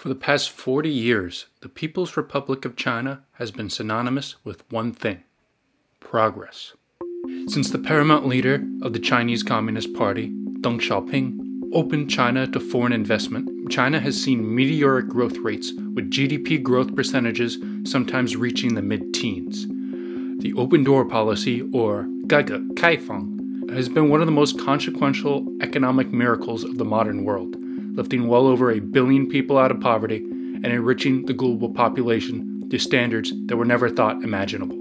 For the past 40 years, the People's Republic of China has been synonymous with one thing progress. Since the paramount leader of the Chinese Communist Party, Deng Xiaoping, opened China to foreign investment, China has seen meteoric growth rates with GDP growth percentages sometimes reaching the mid teens. The open door policy, or Gaige Kaifang, has been one of the most consequential economic miracles of the modern world lifting well over a billion people out of poverty and enriching the global population to standards that were never thought imaginable.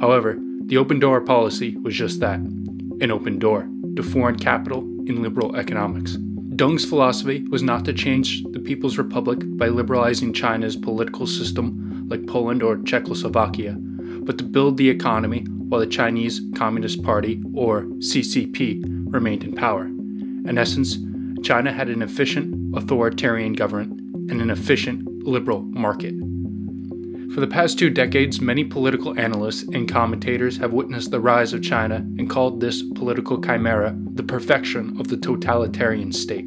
However, the open door policy was just that an open door to foreign capital in liberal economics. Deng's philosophy was not to change the People's Republic by liberalizing China's political system like Poland or Czechoslovakia, but to build the economy while the Chinese Communist Party, or CCP, remained in power. In essence, China had an efficient authoritarian government and an efficient liberal market. For the past two decades, many political analysts and commentators have witnessed the rise of China and called this political chimera the perfection of the totalitarian state.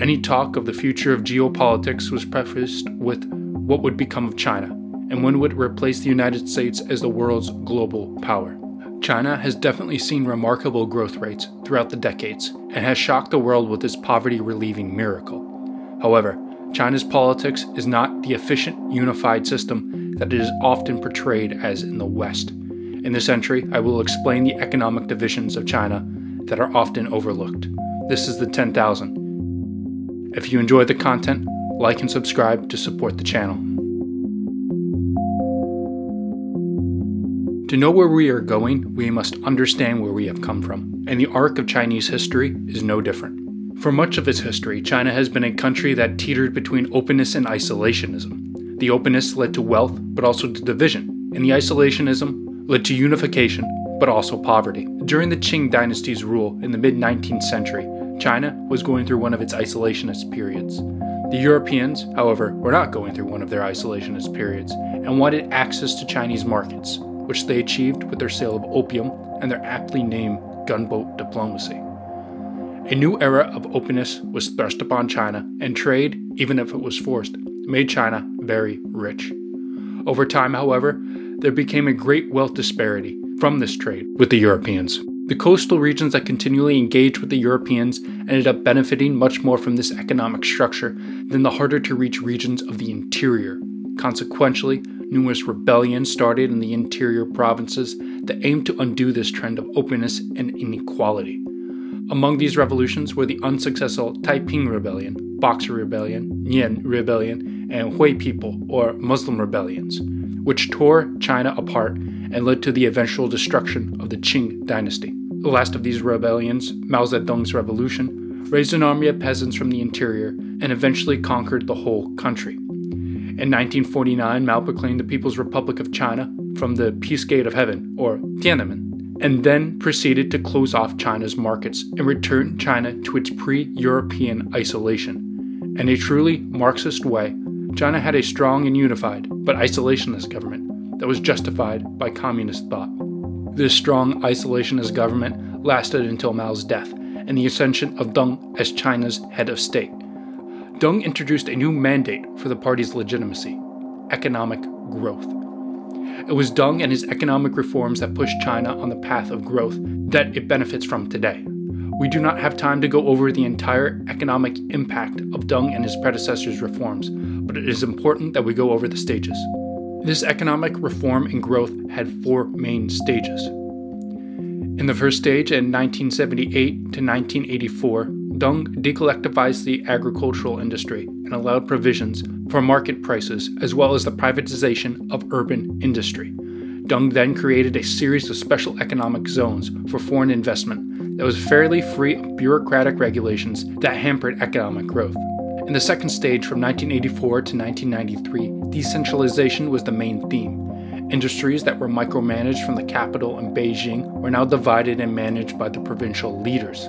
Any talk of the future of geopolitics was prefaced with what would become of China, and when would replace the United States as the world's global power. China has definitely seen remarkable growth rates throughout the decades and has shocked the world with its poverty relieving miracle. However, China's politics is not the efficient, unified system that it is often portrayed as in the West. In this entry, I will explain the economic divisions of China that are often overlooked. This is the 10,000. If you enjoy the content, like and subscribe to support the channel. To know where we are going, we must understand where we have come from, and the arc of Chinese history is no different. For much of its history, China has been a country that teetered between openness and isolationism. The openness led to wealth, but also to division, and the isolationism led to unification, but also poverty. During the Qing dynasty's rule in the mid 19th century, China was going through one of its isolationist periods. The Europeans, however, were not going through one of their isolationist periods and wanted access to Chinese markets which they achieved with their sale of opium and their aptly named gunboat diplomacy. A new era of openness was thrust upon China, and trade, even if it was forced, made China very rich. Over time, however, there became a great wealth disparity from this trade with the Europeans. The coastal regions that continually engaged with the Europeans ended up benefiting much more from this economic structure than the harder to reach regions of the interior. Consequently, numerous rebellions started in the interior provinces that aimed to undo this trend of openness and inequality. Among these revolutions were the unsuccessful Taiping Rebellion, Boxer Rebellion, Nian Rebellion, and Hui People, or Muslim rebellions, which tore China apart and led to the eventual destruction of the Qing dynasty. The last of these rebellions, Mao Zedong's revolution, raised an army of peasants from the interior and eventually conquered the whole country. In 1949, Mao proclaimed the People's Republic of China from the Peace Gate of Heaven, or Tiananmen, and then proceeded to close off China's markets and return China to its pre European isolation. In a truly Marxist way, China had a strong and unified, but isolationist government that was justified by communist thought. This strong isolationist government lasted until Mao's death and the ascension of Deng as China's head of state. Deng introduced a new mandate for the party's legitimacy economic growth. It was Deng and his economic reforms that pushed China on the path of growth that it benefits from today. We do not have time to go over the entire economic impact of Deng and his predecessors' reforms, but it is important that we go over the stages. This economic reform and growth had four main stages. In the first stage, in 1978 to 1984, Deng decollectivized the agricultural industry and allowed provisions for market prices as well as the privatization of urban industry. Deng then created a series of special economic zones for foreign investment that was fairly free of bureaucratic regulations that hampered economic growth. In the second stage from 1984 to 1993, decentralization was the main theme. Industries that were micromanaged from the capital in Beijing were now divided and managed by the provincial leaders.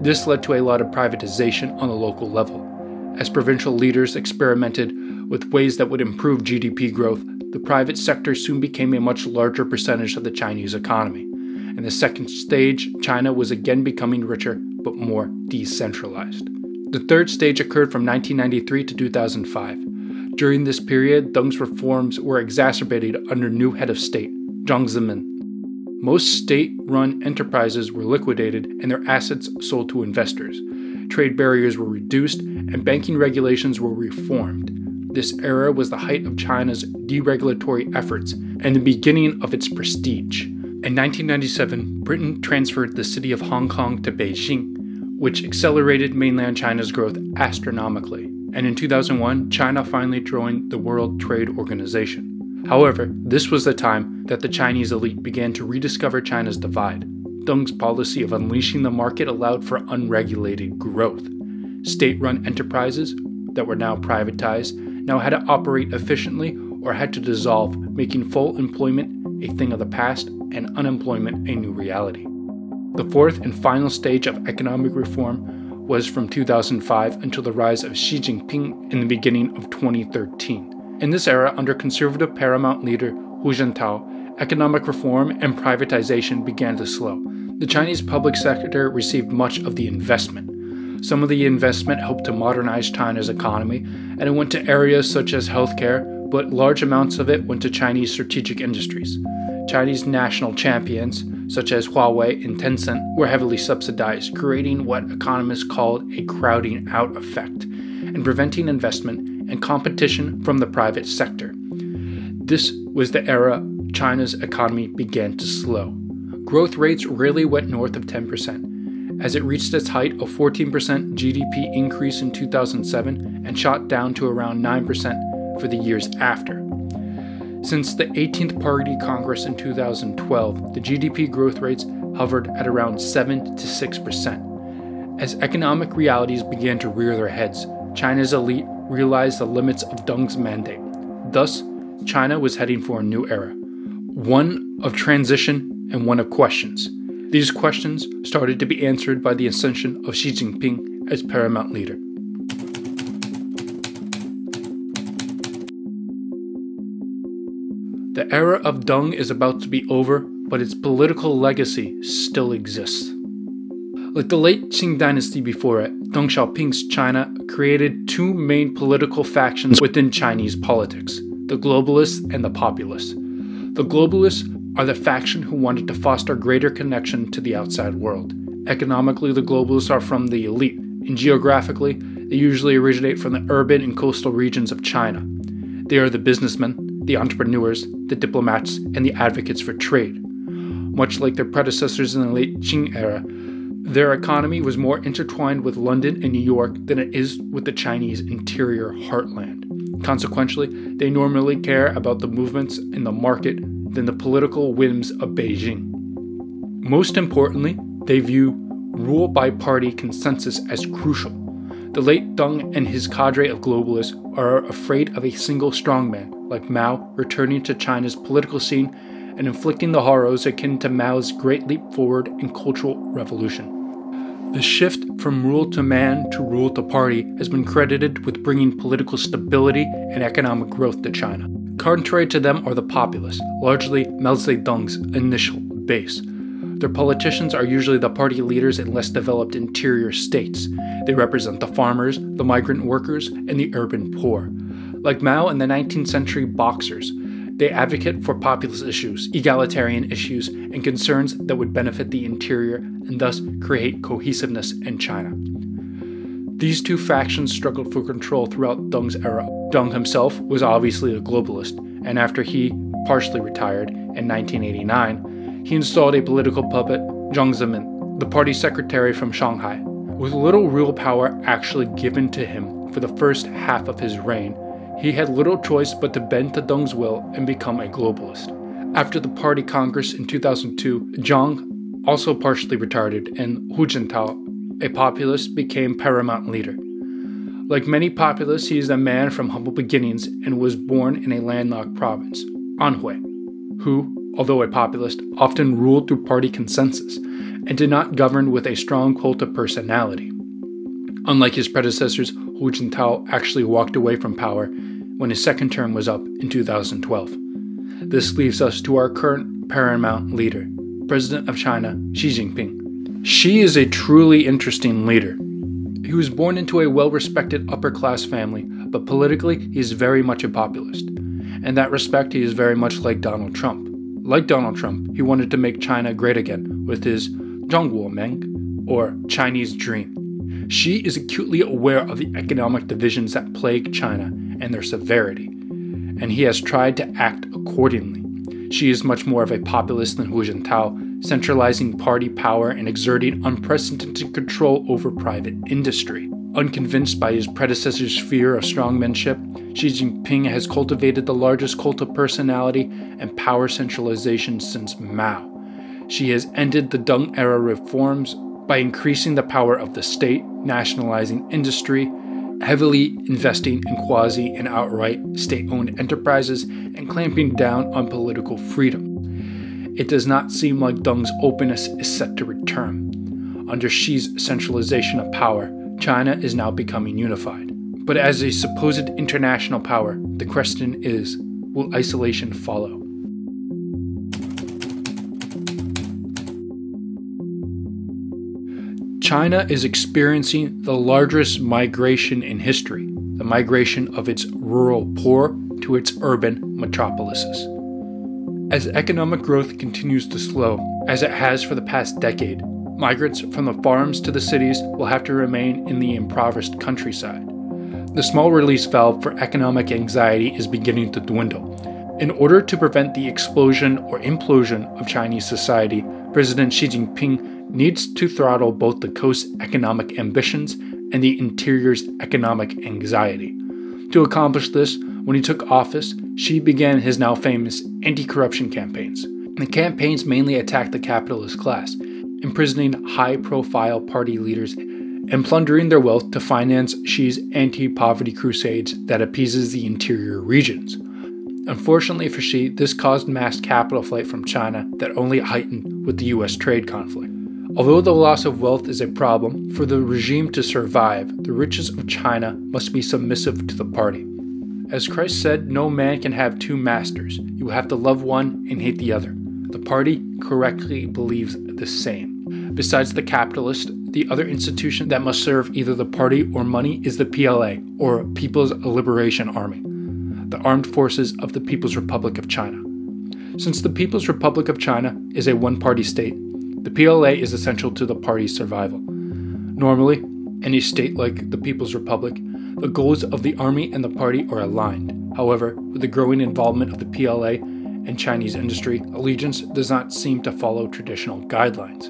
This led to a lot of privatization on the local level. As provincial leaders experimented with ways that would improve GDP growth, the private sector soon became a much larger percentage of the Chinese economy. In the second stage, China was again becoming richer but more decentralized. The third stage occurred from 1993 to 2005. During this period, Deng's reforms were exacerbated under new head of state, Jiang Zemin. Most state run enterprises were liquidated and their assets sold to investors. Trade barriers were reduced and banking regulations were reformed. This era was the height of China's deregulatory efforts and the beginning of its prestige. In 1997, Britain transferred the city of Hong Kong to Beijing, which accelerated mainland China's growth astronomically. And in 2001, China finally joined the World Trade Organization. However, this was the time that the Chinese elite began to rediscover China's divide. Deng's policy of unleashing the market allowed for unregulated growth. State run enterprises that were now privatized now had to operate efficiently or had to dissolve, making full employment a thing of the past and unemployment a new reality. The fourth and final stage of economic reform was from 2005 until the rise of Xi Jinping in the beginning of 2013. In this era, under conservative paramount leader Hu Jintao, economic reform and privatization began to slow. The Chinese public sector received much of the investment. Some of the investment helped to modernize China's economy, and it went to areas such as healthcare, but large amounts of it went to Chinese strategic industries. Chinese national champions, such as Huawei and Tencent, were heavily subsidized, creating what economists called a crowding out effect and preventing investment and competition from the private sector. This was the era China's economy began to slow. Growth rates rarely went north of 10%, as it reached its height of 14% GDP increase in 2007 and shot down to around 9% for the years after. Since the 18th Party Congress in 2012, the GDP growth rates hovered at around 7 to 6%. As economic realities began to rear their heads, China's elite realized the limits of Deng's mandate. Thus, China was heading for a new era, one of transition and one of questions. These questions started to be answered by the ascension of Xi Jinping as paramount leader. The era of Deng is about to be over, but its political legacy still exists. Like the late Qing dynasty before it, Deng Xiaoping's China created two main political factions within Chinese politics the globalists and the populists. The globalists are the faction who wanted to foster greater connection to the outside world. Economically, the globalists are from the elite, and geographically, they usually originate from the urban and coastal regions of China. They are the businessmen, the entrepreneurs, the diplomats, and the advocates for trade. Much like their predecessors in the late Qing era, their economy was more intertwined with London and New York than it is with the Chinese interior heartland. Consequently, they normally care about the movements in the market than the political whims of Beijing. Most importantly, they view rule by party consensus as crucial. The late Deng and his cadre of globalists are afraid of a single strongman, like Mao, returning to China's political scene and inflicting the horrors akin to Mao's great leap forward and cultural revolution. The shift from rule to man to rule to party has been credited with bringing political stability and economic growth to China. Contrary to them are the populists, largely Mao Zedong's initial base. Their politicians are usually the party leaders in less developed interior states. They represent the farmers, the migrant workers, and the urban poor. Like Mao and the 19th century boxers, they advocate for populist issues, egalitarian issues, and concerns that would benefit the interior and thus create cohesiveness in China. These two factions struggled for control throughout Deng's era. Deng himself was obviously a globalist, and after he partially retired in 1989, he installed a political puppet, Jiang Zemin, the party secretary from Shanghai. With little real power actually given to him for the first half of his reign, he had little choice but to bend to Deng's will and become a globalist. After the party congress in 2002, Jiang also partially retired and Hu Jintao, a populist, became paramount leader. Like many populists, he is a man from humble beginnings and was born in a landlocked province, Anhui, who, although a populist, often ruled through party consensus and did not govern with a strong cult of personality. Unlike his predecessors, Hu Jintao actually walked away from power when his second term was up in 2012. This leaves us to our current paramount leader, President of China, Xi Jinping. Xi is a truly interesting leader. He was born into a well respected upper class family, but politically, he is very much a populist. In that respect, he is very much like Donald Trump. Like Donald Trump, he wanted to make China great again with his Zhongguomeng, or Chinese Dream. Xi is acutely aware of the economic divisions that plague China and their severity, and he has tried to act accordingly. Xi is much more of a populist than Hu Jintao, centralizing party power and exerting unprecedented control over private industry. Unconvinced by his predecessor's fear of strongmanship, Xi Jinping has cultivated the largest cult of personality and power centralization since Mao. Xi has ended the Deng era reforms by increasing the power of the state, nationalizing industry, heavily investing in quasi and outright state owned enterprises, and clamping down on political freedom. It does not seem like Deng's openness is set to return. Under Xi's centralization of power, China is now becoming unified. But as a supposed international power, the question is will isolation follow? China is experiencing the largest migration in history the migration of its rural poor to its urban metropolises. As economic growth continues to slow, as it has for the past decade, migrants from the farms to the cities will have to remain in the impoverished countryside. The small release valve for economic anxiety is beginning to dwindle. In order to prevent the explosion or implosion of Chinese society, President Xi Jinping needs to throttle both the coast's economic ambitions and the interior's economic anxiety. To accomplish this, when he took office, Xi began his now famous anti corruption campaigns. The campaigns mainly attacked the capitalist class, imprisoning high profile party leaders and plundering their wealth to finance Xi's anti poverty crusades that appeases the interior regions. Unfortunately for Xi, this caused mass capital flight from China that only heightened with the US trade conflict. Although the loss of wealth is a problem, for the regime to survive, the riches of China must be submissive to the party. As Christ said, no man can have two masters. You have to love one and hate the other. The party correctly believes the same. Besides the capitalist, the other institution that must serve either the party or money is the PLA, or People's Liberation Army, the armed forces of the People's Republic of China. Since the People's Republic of China is a one party state, the PLA is essential to the party's survival. Normally, any state like the People's Republic, the goals of the army and the party are aligned. However, with the growing involvement of the PLA and Chinese industry, allegiance does not seem to follow traditional guidelines.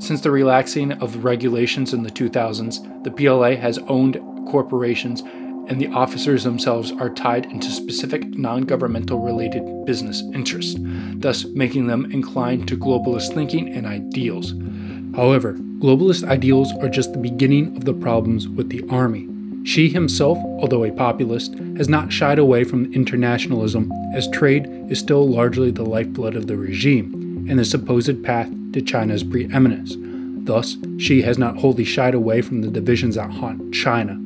Since the relaxing of regulations in the 2000s, the PLA has owned corporations and the officers themselves are tied into specific non governmental related business interests, thus making them inclined to globalist thinking and ideals. However, globalist ideals are just the beginning of the problems with the army. Xi himself, although a populist, has not shied away from internationalism, as trade is still largely the lifeblood of the regime and the supposed path to China's preeminence. Thus, Xi has not wholly shied away from the divisions that haunt China.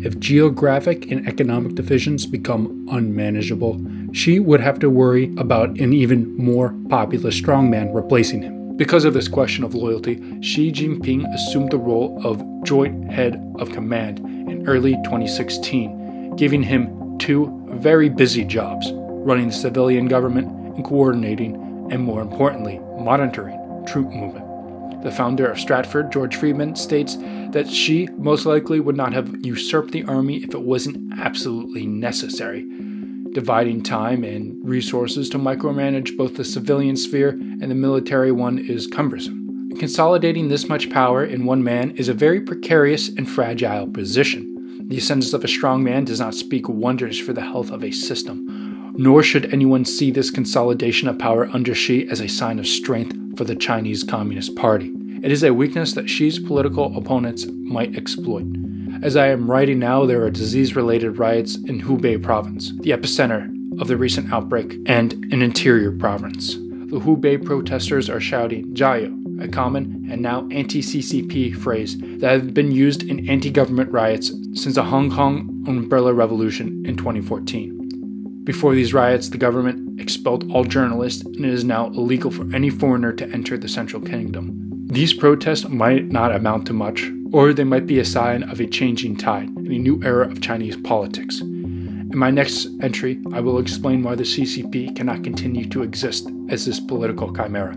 If geographic and economic divisions become unmanageable, Xi would have to worry about an even more populist strongman replacing him. Because of this question of loyalty, Xi Jinping assumed the role of joint head of command in early 2016, giving him two very busy jobs running the civilian government and coordinating, and more importantly, monitoring troop movement. The founder of Stratfor, George Friedman, states that Xi most likely would not have usurped the army if it wasn't absolutely necessary. Dividing time and resources to micromanage both the civilian sphere and the military one is cumbersome. Consolidating this much power in one man is a very precarious and fragile position. The ascendance of a strong man does not speak wonders for the health of a system, nor should anyone see this consolidation of power under Xi as a sign of strength for the Chinese Communist Party. It is a weakness that Xi's political opponents might exploit. As I am writing now, there are disease related riots in Hubei province, the epicenter of the recent outbreak, and an interior province. The Hubei protesters are shouting Jiayou, a common and now anti CCP phrase that has been used in anti government riots since the Hong Kong Umbrella Revolution in 2014. Before these riots, the government expelled all journalists, and it is now illegal for any foreigner to enter the Central Kingdom. These protests might not amount to much, or they might be a sign of a changing tide in a new era of Chinese politics. In my next entry, I will explain why the CCP cannot continue to exist as this political chimera.